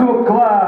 Club.